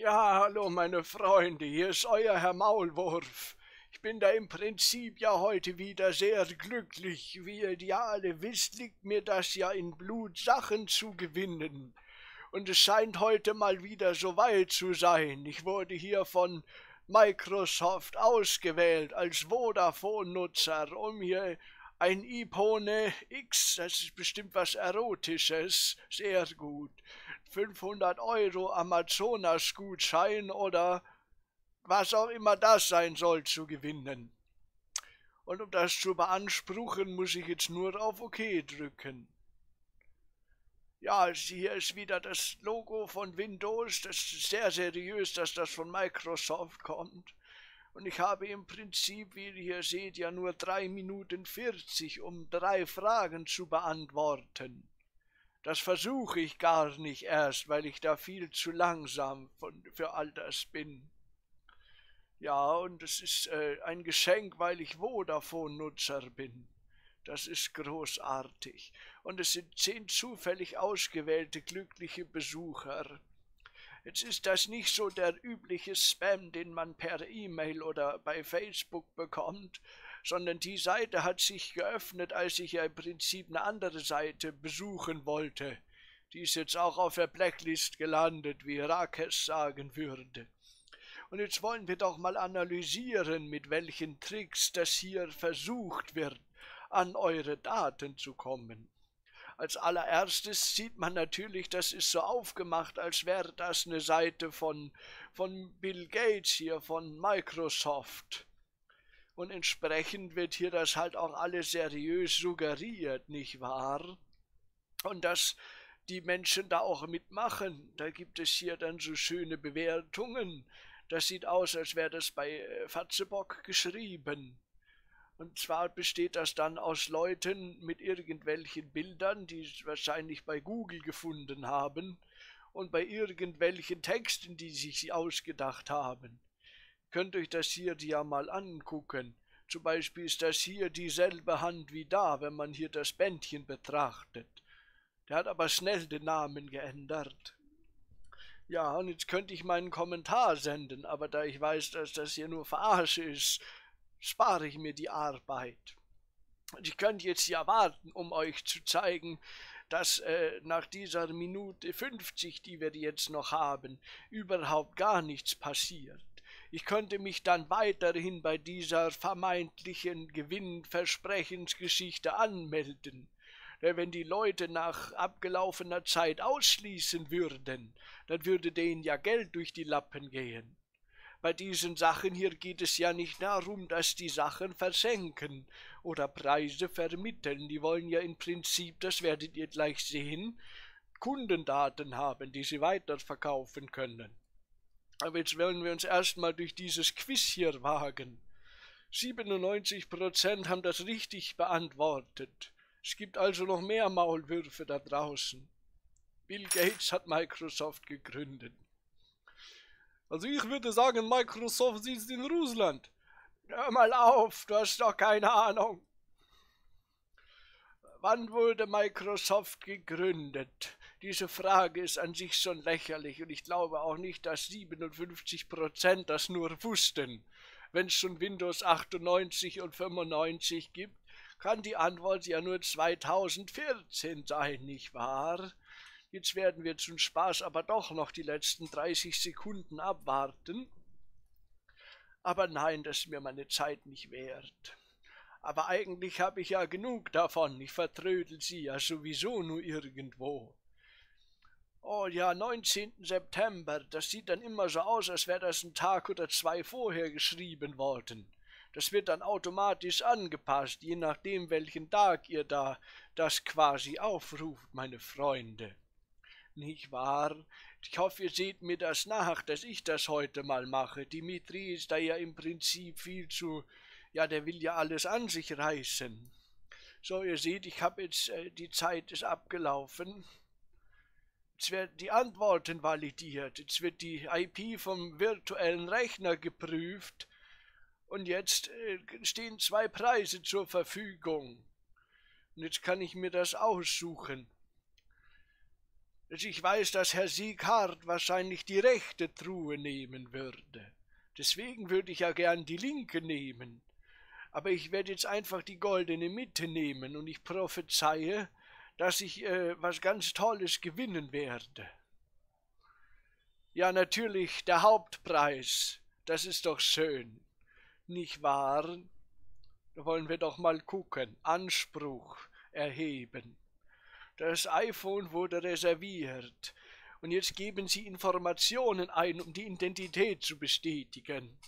Ja, hallo meine Freunde, hier ist euer Herr Maulwurf. Ich bin da im Prinzip ja heute wieder sehr glücklich. Wie ihr ja alle wisst, liegt mir das ja in Blut, Sachen zu gewinnen. Und es scheint heute mal wieder so weit zu sein. Ich wurde hier von Microsoft ausgewählt als Vodafone-Nutzer, um hier ein iPhone X, das ist bestimmt was Erotisches, sehr gut. 500 Euro Amazonas-Gutschein oder was auch immer das sein soll, zu gewinnen. Und um das zu beanspruchen, muss ich jetzt nur auf OK drücken. Ja, hier ist wieder das Logo von Windows. Das ist sehr seriös, dass das von Microsoft kommt. Und ich habe im Prinzip, wie ihr hier seht, ja nur drei Minuten vierzig, um drei Fragen zu beantworten. Das versuche ich gar nicht erst, weil ich da viel zu langsam von, für all das bin. Ja, und es ist äh, ein Geschenk, weil ich Vodafone-Nutzer bin. Das ist großartig. Und es sind zehn zufällig ausgewählte glückliche Besucher. Jetzt ist das nicht so der übliche Spam, den man per E-Mail oder bei Facebook bekommt, sondern die Seite hat sich geöffnet, als ich ja im Prinzip eine andere Seite besuchen wollte. Die ist jetzt auch auf der Blacklist gelandet, wie Rakes sagen würde. Und jetzt wollen wir doch mal analysieren, mit welchen Tricks das hier versucht wird, an eure Daten zu kommen. Als allererstes sieht man natürlich, das ist so aufgemacht, als wäre das eine Seite von, von Bill Gates hier, von Microsoft. Und entsprechend wird hier das halt auch alles seriös suggeriert, nicht wahr? Und dass die Menschen da auch mitmachen. Da gibt es hier dann so schöne Bewertungen. Das sieht aus, als wäre das bei äh, Fatzebock geschrieben. Und zwar besteht das dann aus Leuten mit irgendwelchen Bildern, die sie wahrscheinlich bei Google gefunden haben, und bei irgendwelchen Texten, die sich sie ausgedacht haben. Könnt euch das hier ja mal angucken. Zum Beispiel ist das hier dieselbe Hand wie da, wenn man hier das Bändchen betrachtet. Der hat aber schnell den Namen geändert. Ja, und jetzt könnte ich meinen Kommentar senden, aber da ich weiß, dass das hier nur Verarsche ist, spare ich mir die Arbeit. Und ich könnte jetzt ja warten, um euch zu zeigen, dass äh, nach dieser Minute 50, die wir jetzt noch haben, überhaupt gar nichts passiert. Ich könnte mich dann weiterhin bei dieser vermeintlichen Gewinnversprechensgeschichte anmelden. Denn wenn die Leute nach abgelaufener Zeit ausschließen würden, dann würde denen ja Geld durch die Lappen gehen. Bei diesen Sachen hier geht es ja nicht darum, dass die Sachen versenken oder Preise vermitteln. Die wollen ja im Prinzip, das werdet ihr gleich sehen, Kundendaten haben, die sie weiterverkaufen können. Aber jetzt wollen wir uns erstmal durch dieses Quiz hier wagen. 97 Prozent haben das richtig beantwortet. Es gibt also noch mehr Maulwürfe da draußen. Bill Gates hat Microsoft gegründet. Also ich würde sagen, Microsoft sitzt in Russland. Hör mal auf, du hast doch keine Ahnung. Wann wurde Microsoft gegründet? Diese Frage ist an sich schon lächerlich und ich glaube auch nicht, dass 57 Prozent das nur wussten. Wenn es schon Windows 98 und 95 gibt, kann die Antwort ja nur 2014 sein, nicht wahr? Jetzt werden wir zum Spaß aber doch noch die letzten 30 Sekunden abwarten. Aber nein, das ist mir meine Zeit nicht wert. Aber eigentlich habe ich ja genug davon, ich vertrödel sie ja sowieso nur irgendwo. Oh ja, 19. September, das sieht dann immer so aus, als wäre das ein Tag oder zwei vorher geschrieben worden. Das wird dann automatisch angepasst, je nachdem, welchen Tag ihr da das quasi aufruft, meine Freunde nicht wahr? Ich hoffe, ihr seht mir das nach, dass ich das heute mal mache. Dimitri ist da ja im Prinzip viel zu, ja, der will ja alles an sich reißen. So, ihr seht, ich habe jetzt, äh, die Zeit ist abgelaufen. Jetzt werden die Antworten validiert. Jetzt wird die IP vom virtuellen Rechner geprüft. Und jetzt äh, stehen zwei Preise zur Verfügung. Und jetzt kann ich mir das aussuchen. Ich weiß, dass Herr Sieghart wahrscheinlich die rechte Truhe nehmen würde. Deswegen würde ich ja gern die linke nehmen. Aber ich werde jetzt einfach die goldene Mitte nehmen und ich prophezeie, dass ich äh, was ganz Tolles gewinnen werde. Ja, natürlich, der Hauptpreis, das ist doch schön, nicht wahr? Da wollen wir doch mal gucken, Anspruch erheben. Das iPhone wurde reserviert. Und jetzt geben Sie Informationen ein, um die Identität zu bestätigen.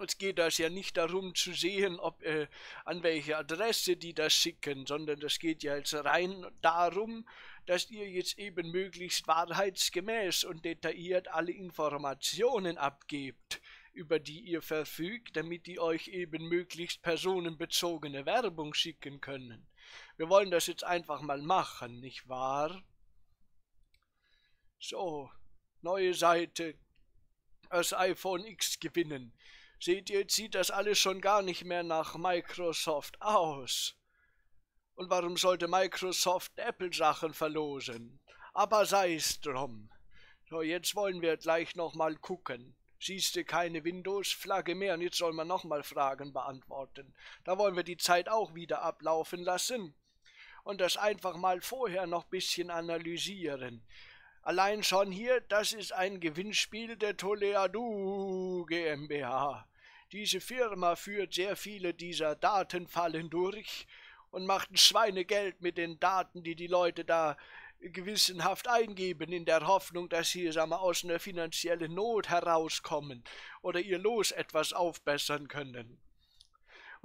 Uns geht das ja nicht darum zu sehen, ob äh, an welche Adresse die das schicken, sondern das geht ja jetzt rein darum, dass ihr jetzt eben möglichst wahrheitsgemäß und detailliert alle Informationen abgebt, über die ihr verfügt, damit die euch eben möglichst personenbezogene Werbung schicken können. Wir wollen das jetzt einfach mal machen, nicht wahr? So, neue Seite. Das iPhone X gewinnen. Seht ihr, sieht das alles schon gar nicht mehr nach Microsoft aus. Und warum sollte Microsoft Apple-Sachen verlosen? Aber sei es drum. So, jetzt wollen wir gleich noch mal gucken. Siehst du keine Windows-Flagge mehr und jetzt soll man noch mal Fragen beantworten. Da wollen wir die Zeit auch wieder ablaufen lassen und das einfach mal vorher noch bisschen analysieren. Allein schon hier, das ist ein Gewinnspiel der Toledo GmbH. Diese Firma führt sehr viele dieser Datenfallen durch und macht ein Schweinegeld mit den Daten, die die Leute da gewissenhaft eingeben, in der Hoffnung, dass sie sagen wir, aus einer finanziellen Not herauskommen oder ihr Los etwas aufbessern können.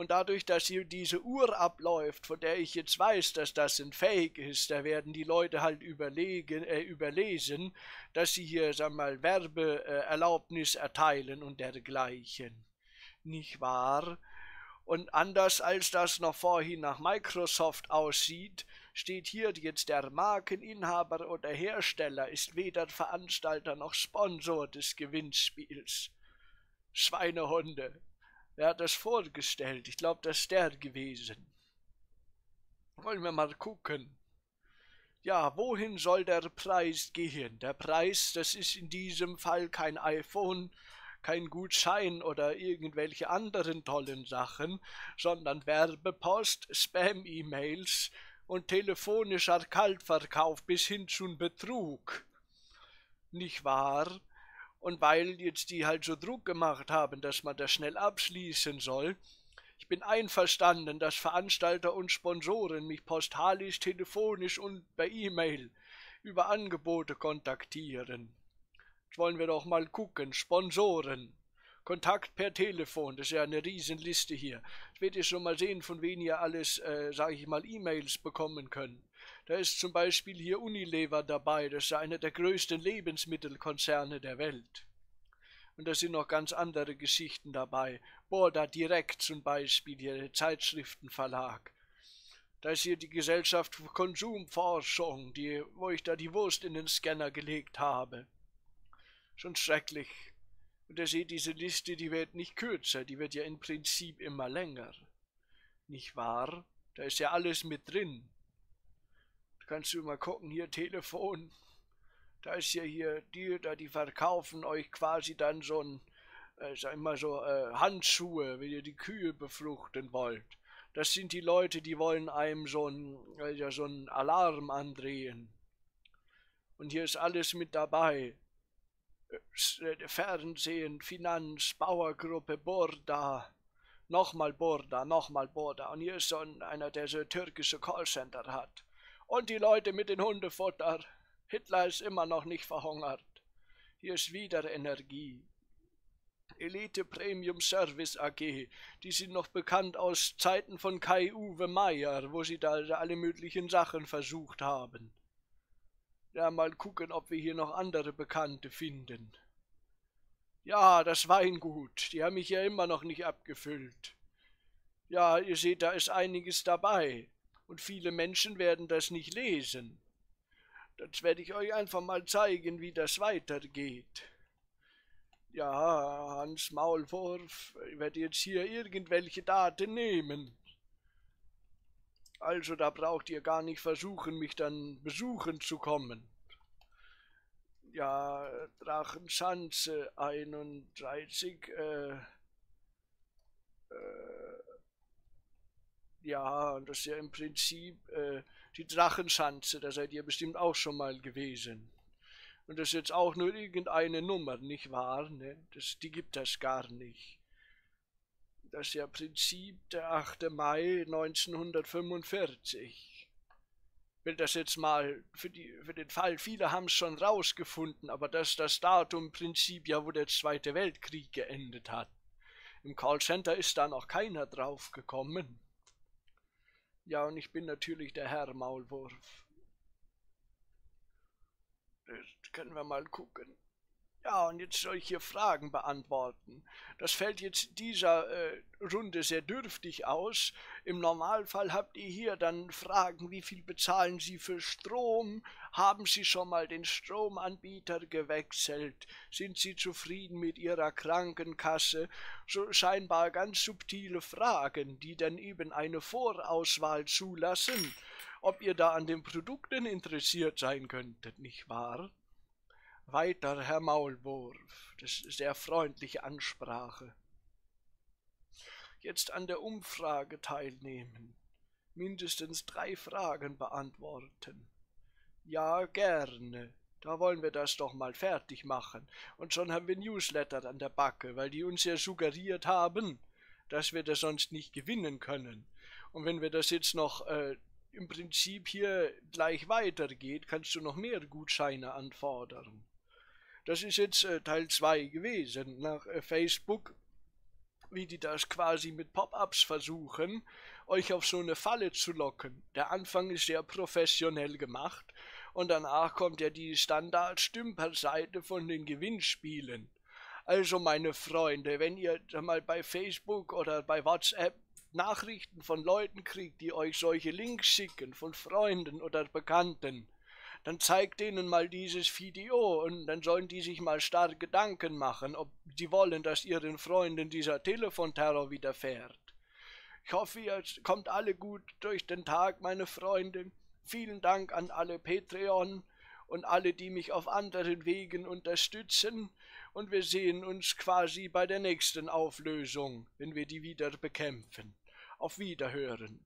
Und dadurch, dass hier diese Uhr abläuft, von der ich jetzt weiß, dass das ein Fake ist, da werden die Leute halt überlegen, äh, überlesen, dass sie hier, sag mal, Werbeerlaubnis erteilen und dergleichen. Nicht wahr? Und anders als das noch vorhin nach Microsoft aussieht, steht hier jetzt der Markeninhaber oder Hersteller ist weder Veranstalter noch Sponsor des Gewinnspiels. Schweinehunde. Wer hat das vorgestellt? Ich glaube, das ist der gewesen. Wollen wir mal gucken. Ja, wohin soll der Preis gehen? Der Preis, das ist in diesem Fall kein iPhone, kein Gutschein oder irgendwelche anderen tollen Sachen, sondern Werbepost, Spam-E-Mails und telefonischer Kaltverkauf bis hin zum Betrug. Nicht wahr? Und weil jetzt die halt so Druck gemacht haben, dass man das schnell abschließen soll, ich bin einverstanden, dass Veranstalter und Sponsoren mich postalisch, telefonisch und per E-Mail über Angebote kontaktieren. Jetzt wollen wir doch mal gucken. Sponsoren. Kontakt per Telefon, das ist ja eine Riesenliste hier. Ich werde ihr schon mal sehen, von wem ihr alles, äh, sage ich mal, E-Mails bekommen könnt. Da ist zum Beispiel hier Unilever dabei, das ist einer der größten Lebensmittelkonzerne der Welt. Und da sind noch ganz andere Geschichten dabei. Borda Direkt zum Beispiel, hier der Zeitschriftenverlag. Da ist hier die Gesellschaft für Konsumforschung, die, wo ich da die Wurst in den Scanner gelegt habe. Schon schrecklich. Und ihr seht, diese Liste, die wird nicht kürzer, die wird ja im Prinzip immer länger. Nicht wahr? Da ist ja alles mit drin kannst du mal gucken, hier Telefon, da ist ja hier die, da die verkaufen euch quasi dann so ein, äh, sag mal so, äh, Handschuhe, wenn ihr die Kühe befruchten wollt. Das sind die Leute, die wollen einem so ein, äh, ja, so ein Alarm andrehen. Und hier ist alles mit dabei. Äh, Fernsehen, Finanz, Bauergruppe, Borda, nochmal Borda, nochmal Borda. Und hier ist so ein, einer, der so türkische Callcenter hat. Und die Leute mit den Hundefutter. Hitler ist immer noch nicht verhungert. Hier ist wieder Energie. Elite Premium Service AG, die sind noch bekannt aus Zeiten von Kai Uwe Meyer, wo sie da alle möglichen Sachen versucht haben. Ja, mal gucken, ob wir hier noch andere Bekannte finden. Ja, das Weingut, die haben mich ja immer noch nicht abgefüllt. Ja, ihr seht, da ist einiges dabei und viele Menschen werden das nicht lesen. Das werde ich euch einfach mal zeigen, wie das weitergeht. Ja, Hans Maulwurf, ich werde jetzt hier irgendwelche Daten nehmen. Also da braucht ihr gar nicht versuchen, mich dann besuchen zu kommen. ja, Drachenschanze 31, äh, äh, ja, und das ist ja im Prinzip äh, die Drachenschanze, da seid ihr bestimmt auch schon mal gewesen. Und das ist jetzt auch nur irgendeine Nummer, nicht wahr? Ne? Das, die gibt es gar nicht. Das ist ja Prinzip der 8. Mai 1945 will das jetzt mal für, die, für den Fall, viele haben es schon rausgefunden, aber das ist das Datumprinzip ja, wo der Zweite Weltkrieg geendet hat. Im Callcenter ist da noch keiner drauf gekommen. Ja, und ich bin natürlich der Herr Maulwurf. Das können wir mal gucken. Ja, und jetzt soll ich hier Fragen beantworten. Das fällt jetzt dieser äh, Runde sehr dürftig aus. Im Normalfall habt ihr hier dann Fragen, wie viel bezahlen Sie für Strom? Haben Sie schon mal den Stromanbieter gewechselt? Sind Sie zufrieden mit Ihrer Krankenkasse? So scheinbar ganz subtile Fragen, die dann eben eine Vorauswahl zulassen, ob ihr da an den Produkten interessiert sein könntet, nicht wahr? Weiter, Herr Maulwurf, das ist sehr freundliche Ansprache. Jetzt an der Umfrage teilnehmen. Mindestens drei Fragen beantworten. Ja, gerne. Da wollen wir das doch mal fertig machen. Und schon haben wir Newsletter an der Backe, weil die uns ja suggeriert haben, dass wir das sonst nicht gewinnen können. Und wenn wir das jetzt noch äh, im Prinzip hier gleich weitergeht, kannst du noch mehr Gutscheine anfordern. Das ist jetzt äh, Teil 2 gewesen. Nach äh, Facebook, wie die das quasi mit Pop-ups versuchen, euch auf so eine Falle zu locken. Der Anfang ist sehr professionell gemacht und danach kommt ja die Standard-Stümper-Seite von den Gewinnspielen. Also meine Freunde, wenn ihr mal bei Facebook oder bei WhatsApp Nachrichten von Leuten kriegt, die euch solche Links schicken, von Freunden oder Bekannten, dann zeigt denen mal dieses Video und dann sollen die sich mal stark Gedanken machen, ob sie wollen, dass ihren Freunden dieser Telefonterror widerfährt. Ich hoffe, ihr kommt alle gut durch den Tag, meine Freunde. Vielen Dank an alle Patreon und alle, die mich auf anderen Wegen unterstützen. Und wir sehen uns quasi bei der nächsten Auflösung, wenn wir die wieder bekämpfen. Auf Wiederhören.